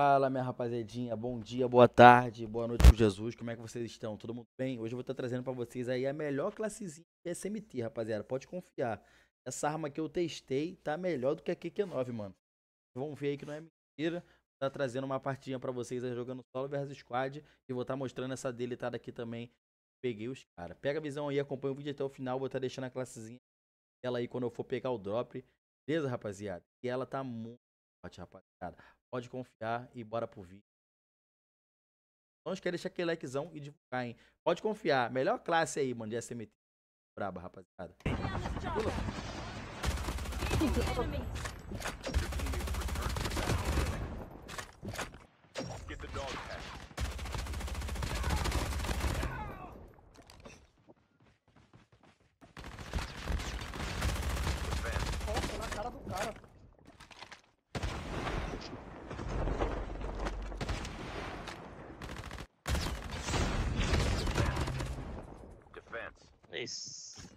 Fala, minha rapaziadinha. Bom dia, boa tarde, boa noite com Jesus. Como é que vocês estão? Todo mundo bem? Hoje eu vou estar trazendo pra vocês aí a melhor classezinha de SMT, rapaziada. Pode confiar. Essa arma que eu testei tá melhor do que a QQ9, mano. Vamos ver aí que não é mentira. Vou tá trazendo uma partidinha pra vocês aí jogando solo versus squad. E vou estar tá mostrando essa deletada aqui também. Peguei os caras. Pega a visão aí, acompanha o vídeo até o final. Vou estar tá deixando a classezinha ela aí quando eu for pegar o drop. Beleza, rapaziada? E ela tá muito forte, rapaziada. Pode confiar e bora pro vídeo. Não esquece de deixar aquele likezão e divulgar, hein? Pode confiar. Melhor classe aí, mano, de SMT. Braba, rapaziada. Pula. Esse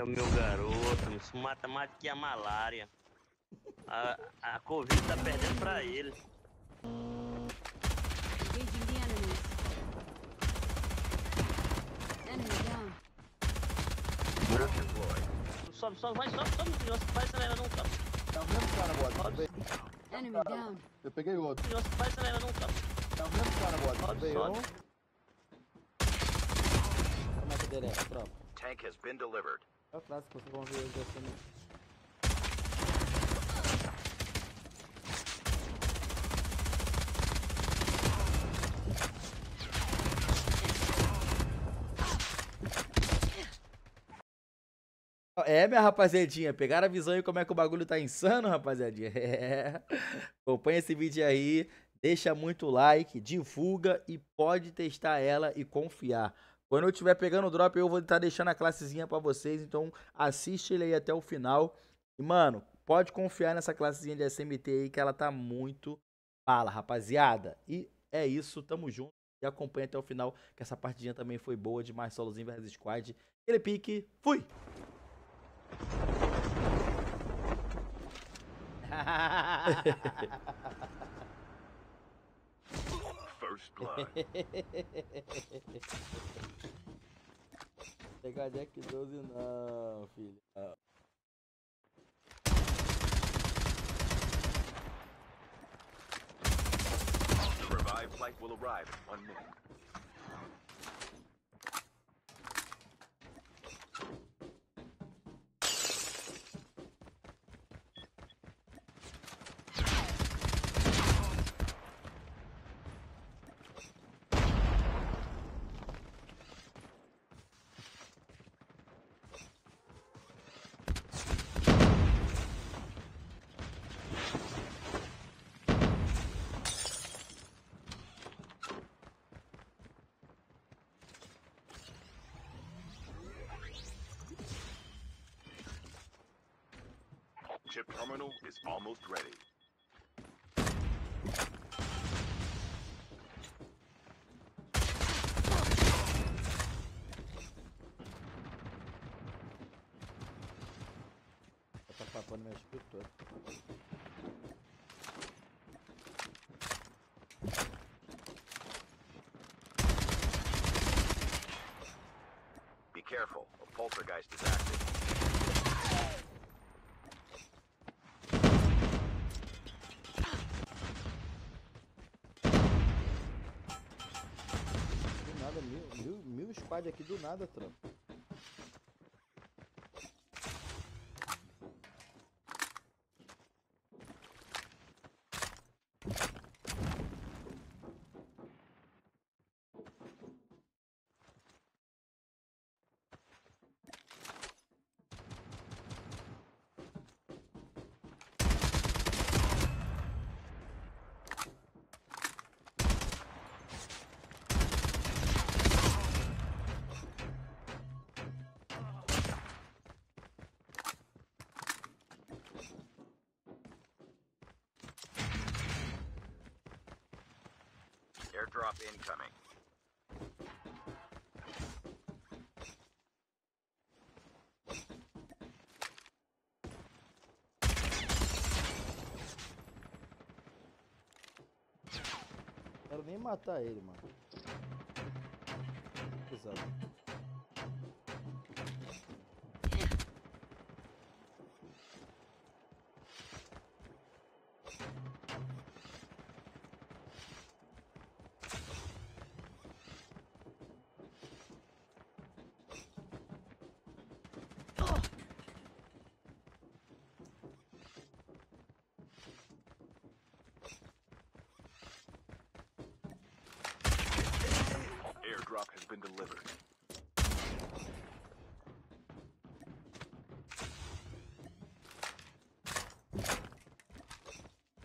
é o meu garoto, isso mata mais que a malária. A, a Covid tá perdendo pra ele. Sobe, sobe, vai, sobe, sobe, filho. Vai acelera não, cara. Tá vendo, cara, bota? Enemy down. Eu peguei outro. Vai acelera não, cara. Tá vendo, cara, bota? Sobe, sobe. Tank has been delivered. Atrás, vocês vão ver assim. É, minha rapaziadinha, pegaram a visão aí como é que o bagulho tá insano, rapaziadinha. É. Acompanha esse vídeo aí, deixa muito like, divulga e pode testar ela e confiar. Quando eu estiver pegando o drop, eu vou estar deixando a classezinha para vocês. Então, assiste ele aí até o final. E, mano, pode confiar nessa classezinha de SMT aí, que ela tá muito bala, rapaziada. E é isso, tamo junto. E acompanha até o final, que essa partidinha também foi boa demais, solozinho versus squad. Aquele pique, fui! First blood. Pegar Jack 12 não, filho. The revived flight will arrive in one minute. Chip terminal is almost ready. Be careful, a poltergeist nada, mil, mil, mil squad aqui do nada, trampo. Airdrop incoming. Quero nem matar ele, mano. Pesado. Airdrop has been delivered.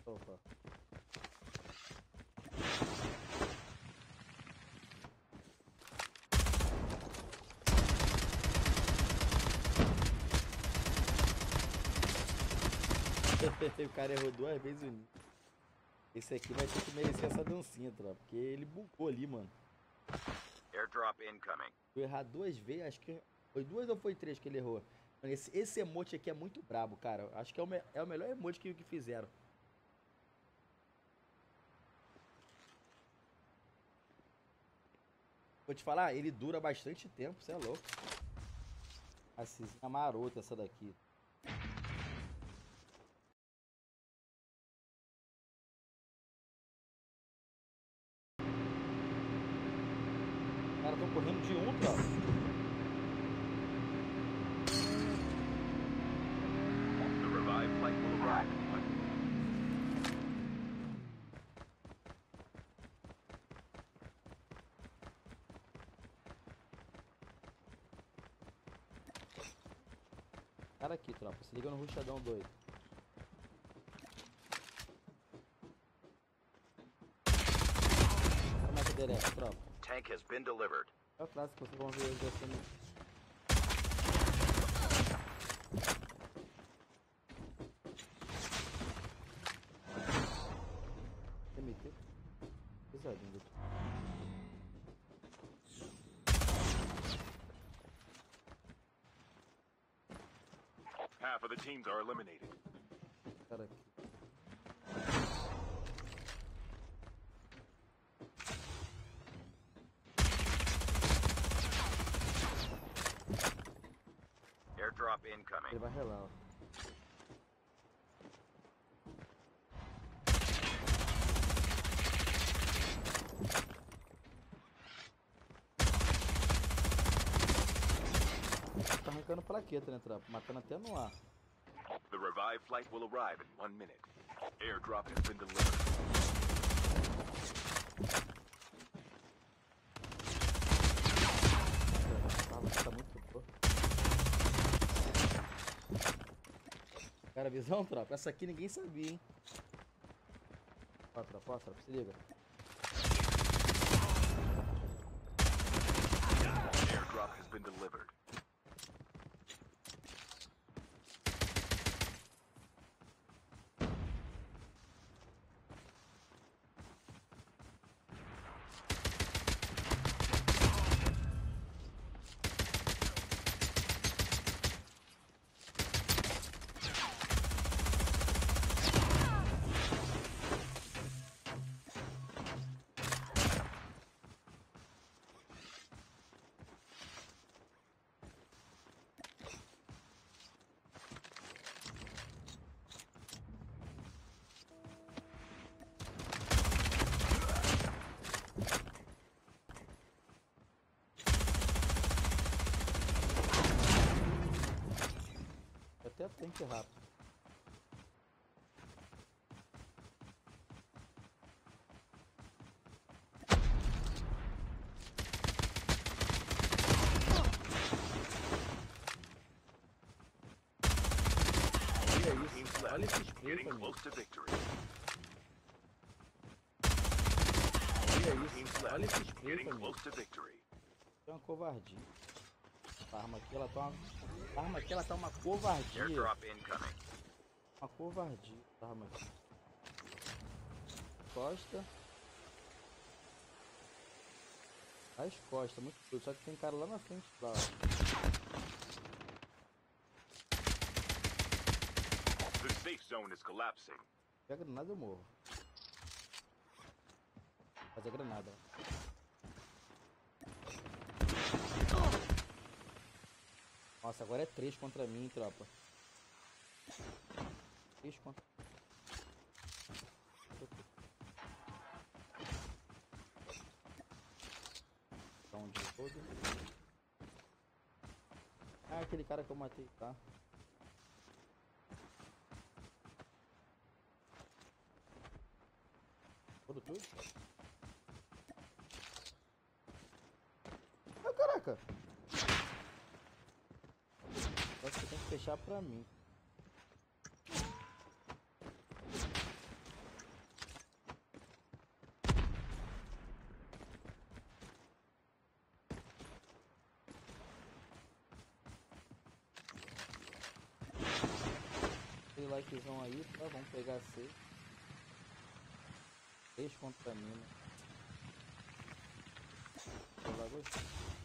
Opa. o cara errou duas vezes o. Esse aqui vai ter que merecer essa dancinha, tropa. Porque ele bugou ali, mano. Airdrop incoming. Errar duas vezes, acho que foi duas ou foi três que ele errou. Mano, Esse, esse emote aqui é muito brabo, cara. Acho que é o, me- é o melhor emote que, que fizeram. Vou te falar, ele dura bastante tempo, você é louco. Assisinha marota essa daqui. Caras estão correndo de um, minute. Cara aqui, tropa. Se liga no ruxadão doido. Como é que direct, tropa? Tank has been delivered. É o clássico, vocês vão ver hoje assim. MT? Pesadinho. doutor. Half of the teams are eliminated. Airdrop Ele vai relar. Tá arrancando plaqueta, né, tropa? Matando até no ar. The revived flight will arrive in one minute. Airdrop has been delivered. Fala que tá muito boa. Cara, visão, tropa. Essa aqui ninguém sabia, hein? Ó, tropa, ó, tropa, se liga. Airdrop has been delivered. Que rápido. Olha esse spray, victory. Olha isso, olha esse spray, victory. É uma covardia. A arma aqui, ela tá uma... A arma aqui, ela tá uma covardia. Uma covardia. A arma aqui. Costa. As costas, muito doido. Só que tem cara lá na frente, lá. ó. The safe zone is collapsing. Pega nada eu morro. fazer granada. Nossa, agora é 3 contra mim, tropa. 3 contra. Tá onde todo. Ah, aquele cara que eu matei, tá? Foram tudo? Ah, caraca! Acho que tem que fechar pra mim. Tem likezão aí, tá? Vamos pegar C. 3 contra a mina. Vou lá, gostei.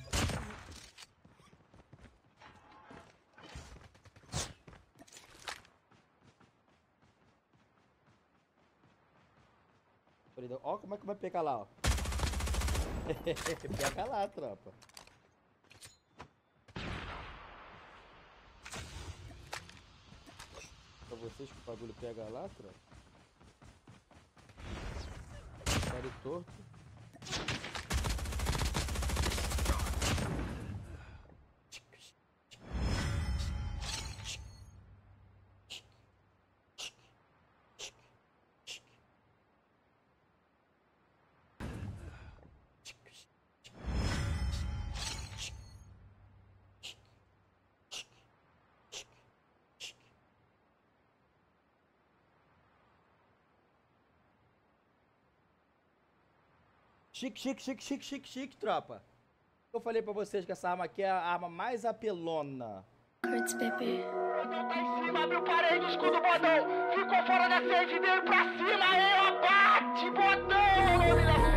Perdão. Ó como é que vai pegar lá, ó. Pega lá, tropa. Pra vocês que o bagulho pega lá, tropa. Cara torto. Chique, chique, chique, chique, chique, chique, tropa. Eu falei pra vocês que essa arma aqui é a arma mais apelona. Kurtz, baby. Tá em cima, abriu parede, escudo, botão. Ficou fora da sede dele pra cima, aí, ó, bate, botão.